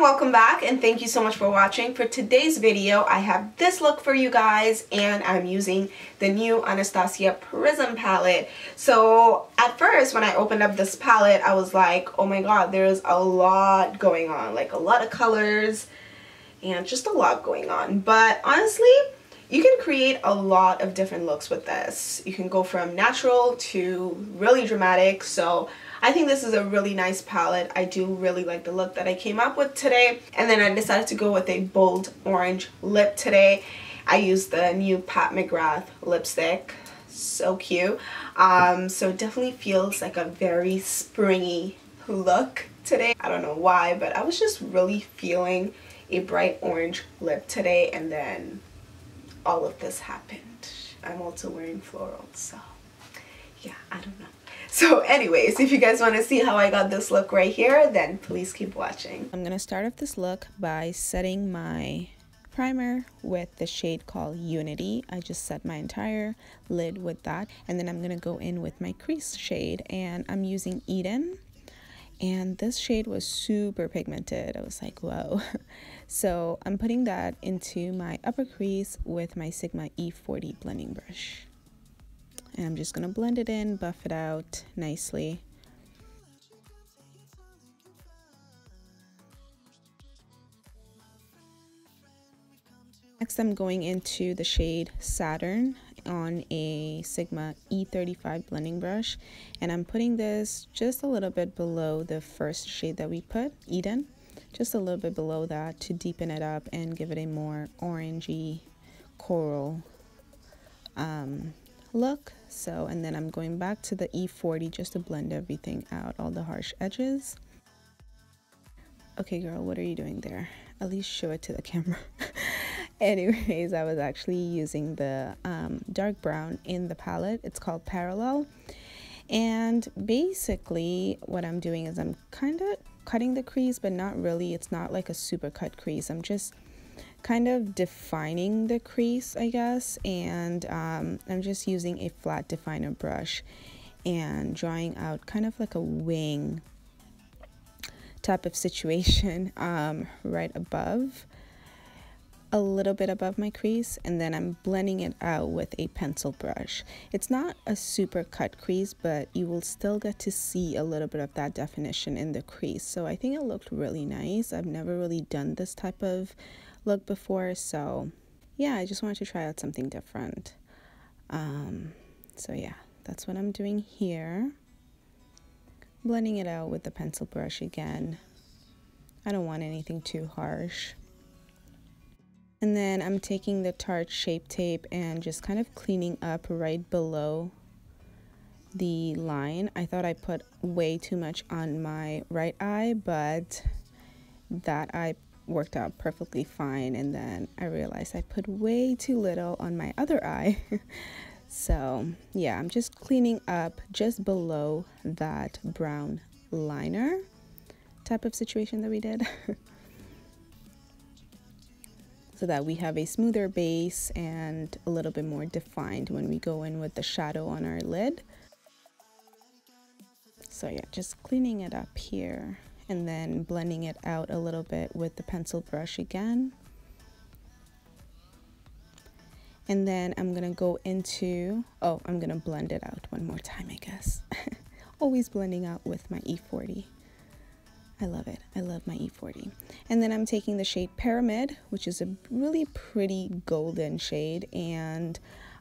welcome back and thank you so much for watching. For today's video, I have this look for you guys and I'm using the new Anastasia Prism palette. So at first when I opened up this palette, I was like, oh my god, there's a lot going on, like a lot of colors and just a lot going on. But honestly, you can create a lot of different looks with this. You can go from natural to really dramatic. So I think this is a really nice palette. I do really like the look that I came up with today. And then I decided to go with a bold orange lip today. I used the new Pat McGrath lipstick. So cute. Um, so it definitely feels like a very springy look today. I don't know why, but I was just really feeling a bright orange lip today and then all of this happened. I'm also wearing floral, so yeah, I don't know. So anyways, if you guys want to see how I got this look right here, then please keep watching. I'm going to start off this look by setting my primer with the shade called Unity. I just set my entire lid with that. And then I'm going to go in with my crease shade and I'm using Eden. And this shade was super pigmented. I was like, whoa. So I'm putting that into my upper crease with my Sigma E40 blending brush and I'm just going to blend it in, buff it out nicely. Next I'm going into the shade Saturn on a Sigma E35 blending brush and I'm putting this just a little bit below the first shade that we put, Eden, just a little bit below that to deepen it up and give it a more orangey coral um, look. So, and then I'm going back to the E40 just to blend everything out, all the harsh edges. Okay, girl, what are you doing there? At least show it to the camera. Anyways, I was actually using the um, dark brown in the palette. It's called Parallel. And basically what I'm doing is I'm kind of cutting the crease, but not really. It's not like a super cut crease. I'm just kind of defining the crease, I guess. And um, I'm just using a flat definer brush and drawing out kind of like a wing type of situation um, right above a little bit above my crease and then I'm blending it out with a pencil brush. It's not a super cut crease but you will still get to see a little bit of that definition in the crease so I think it looked really nice. I've never really done this type of look before. So yeah, I just wanted to try out something different. Um, so yeah, that's what I'm doing here. Blending it out with the pencil brush again. I don't want anything too harsh. And then I'm taking the Tarte Shape Tape and just kind of cleaning up right below the line. I thought I put way too much on my right eye, but that eye worked out perfectly fine and then I realized I put way too little on my other eye. So yeah I'm just cleaning up just below that brown liner type of situation that we did. So that we have a smoother base and a little bit more defined when we go in with the shadow on our lid. So yeah just cleaning it up here and then blending it out a little bit with the pencil brush again. And then I'm going to go into, oh, I'm going to blend it out one more time, I guess. Always blending out with my E40. I love it. I love my E40. And then I'm taking the shade Pyramid, which is a really pretty golden shade, and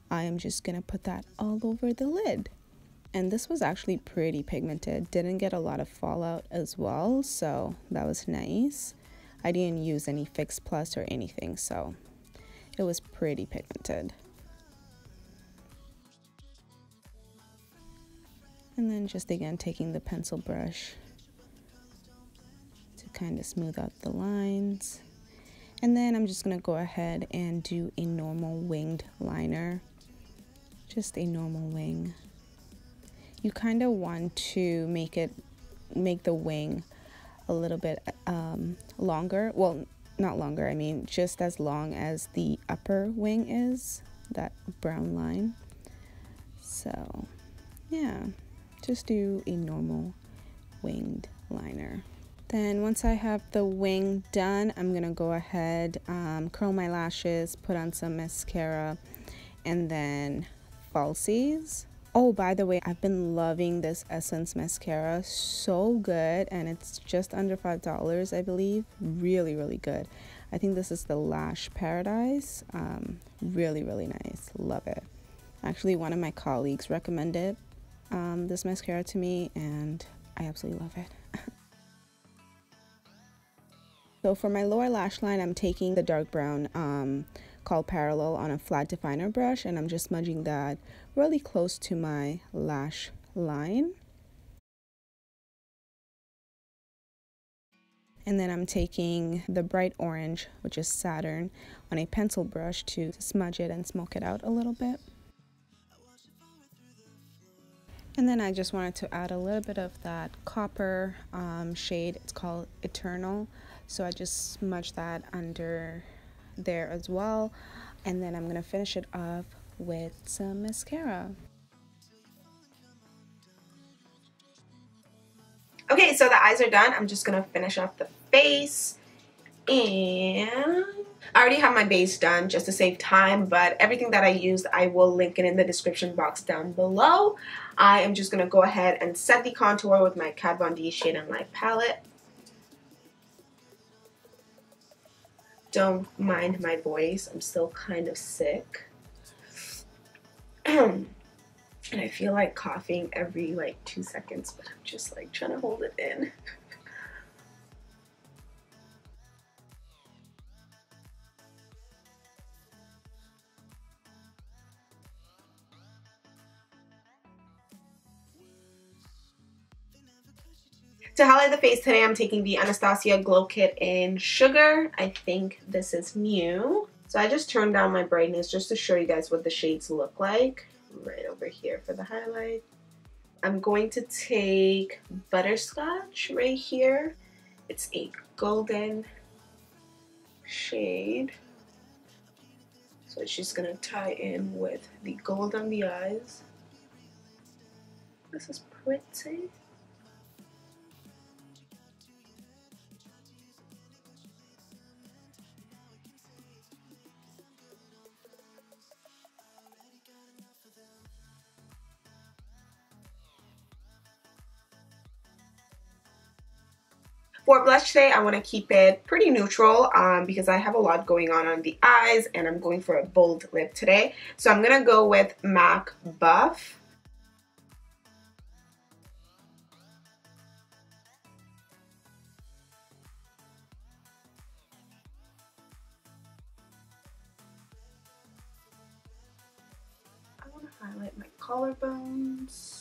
I'm just going to put that all over the lid and this was actually pretty pigmented. Didn't get a lot of fallout as well so that was nice. I didn't use any fix plus or anything so it was pretty pigmented. And then just again taking the pencil brush to kind of smooth out the lines. And then I'm just gonna go ahead and do a normal winged liner. Just a normal wing you kind of want to make it make the wing a little bit um, longer. Well not longer I mean just as long as the upper wing is that brown line. So yeah just do a normal winged liner. Then once I have the wing done, I'm to go ahead, um, curl my lashes, put on some mascara, and then falsies. Oh, by the way, I've been loving this Essence mascara. So good. And it's just under $5, I believe. Really, really good. I think this is the Lash Paradise. Um, really, really nice. Love it. Actually, one of my colleagues recommended um, this mascara to me, and I absolutely love it. So for my lower lash line, I'm taking the dark brown um, called Parallel on a flat definer brush and I'm just smudging that really close to my lash line. And then I'm taking the bright orange, which is Saturn, on a pencil brush to smudge it and smoke it out a little bit. And then I just wanted to add a little bit of that copper um, shade. It's called Eternal so I just smudge that under there as well. And then I'm gonna finish it off with some mascara. Okay so the eyes are done. I'm just gonna finish off the face. And I already have my base done just to save time but everything that I used I will link it in the description box down below. I am just gonna go ahead and set the contour with my Kat Von D Shade and Light palette don't mind my voice. I'm still kind of sick. and I feel like coughing every like two seconds, but I'm just like trying to hold it in. To highlight the face today, I'm taking the Anastasia Glow Kit in Sugar. I think this is new. So I just turned down my brightness just to show you guys what the shades look like. Right over here for the highlight. I'm going to take Butterscotch right here. It's a golden shade. So it's just going to tie in with the gold on the eyes. This is pretty. For blush today, I want to keep it pretty neutral um, because I have a lot going on on the eyes and I'm going for a bold lip today. So I'm going to go with MAC Buff. I want to highlight my collarbones.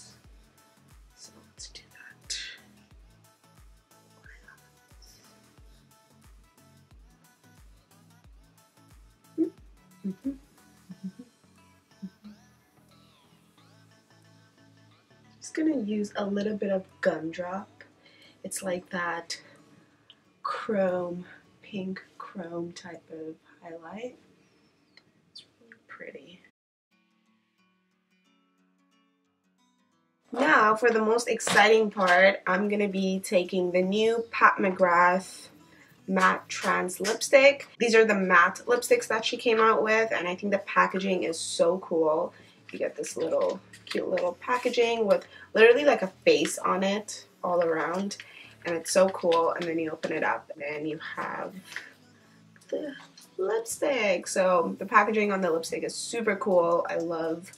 Use a little bit of gumdrop. It's like that chrome, pink chrome type of highlight. It's really pretty. Now for the most exciting part, I'm going to be taking the new Pat McGrath MatteTrance lipstick. These are the matte lipsticks that she came out with and I think the packaging is so cool. You get this little cute little packaging with literally like a face on it all around and it's so cool and then you open it up and you have the lipstick. So the packaging on the lipstick is super cool. I love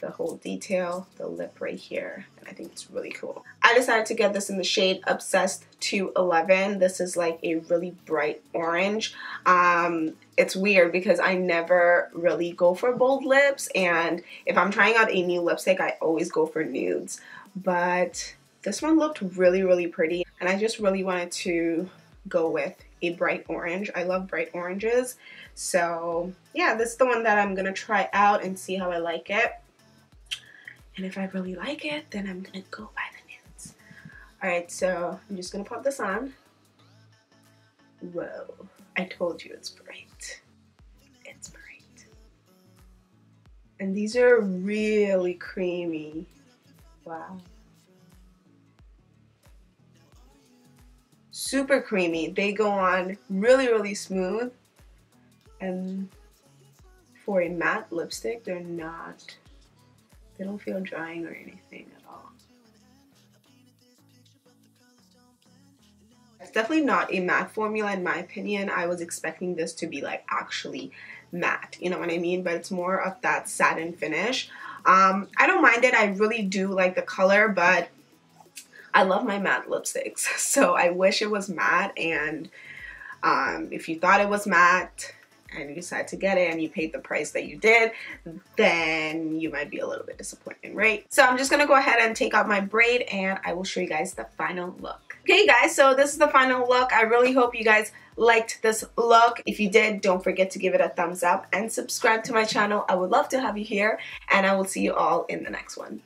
the whole detail, the lip right here, and I think it's really cool. I decided to get this in the shade Obsessed 211. This is like a really bright orange. Um, it's weird because I never really go for bold lips, and if I'm trying out a new lipstick, I always go for nudes. But this one looked really, really pretty, and I just really wanted to go with a bright orange. I love bright oranges. So yeah, this is the one that I'm going to try out and see how I like it. And if I really like it, then I'm gonna go buy the nudes. Alright, so I'm just gonna pop this on. Whoa, I told you it's bright. It's bright. And these are really creamy. Wow. super creamy. They go on really, really smooth. And for a matte lipstick, they're not, they don't feel drying or anything at all. It's definitely not a matte formula in my opinion. I was expecting this to be like actually matte, you know what I mean? But it's more of that satin finish. Um, I don't mind it. I really do like the color, but I love my matte lipsticks. So I wish it was matte. And um, if you thought it was matte and you decide to get it and you paid the price that you did, then you might be a little bit disappointed, right? So I'm just to go ahead and take out my braid and I will show you guys the final look. Okay guys, so this is the final look. I really hope you guys liked this look. If you did, don't forget to give it a thumbs up and subscribe to my channel. I would love to have you here and I will see you all in the next one.